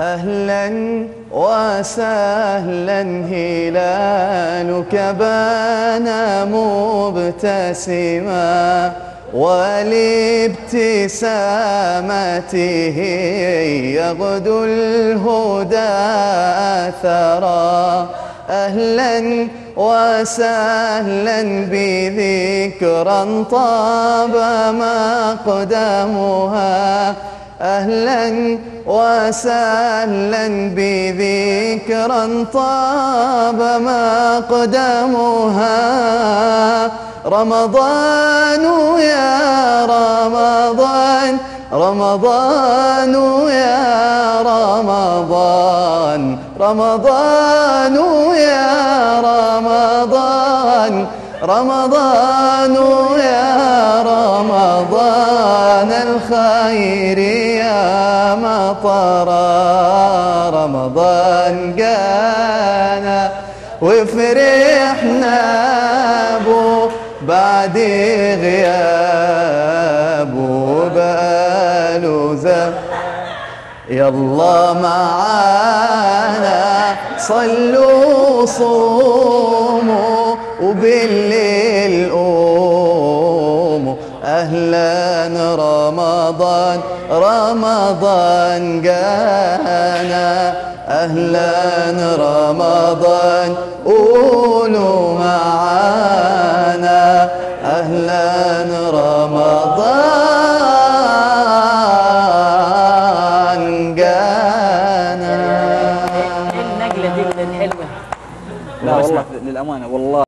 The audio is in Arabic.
أهلا وسهلا هلالك بان مبتسما ولابتسامته يغدو الهدى أثرا أهلا وسهلا بذكرا طاب مقدمها أهلا وسهلا بذكرا طاب مقدمها. رمضان يا رمضان رمضان يا رمضان رمضان يا رمضان رمضان يا الخير يا مطرا رمضان جانا. وفرحنا بو بعد غياب وبقاله زمان يلا معانا صلوا صوموا وبالليل قوموا. أهلا رمضان رمضان جانا. أهلا رمضان قولوا معانا. أهلا رمضان جانا. النقلة دي كانت حلوة لا والله للأمانة والله.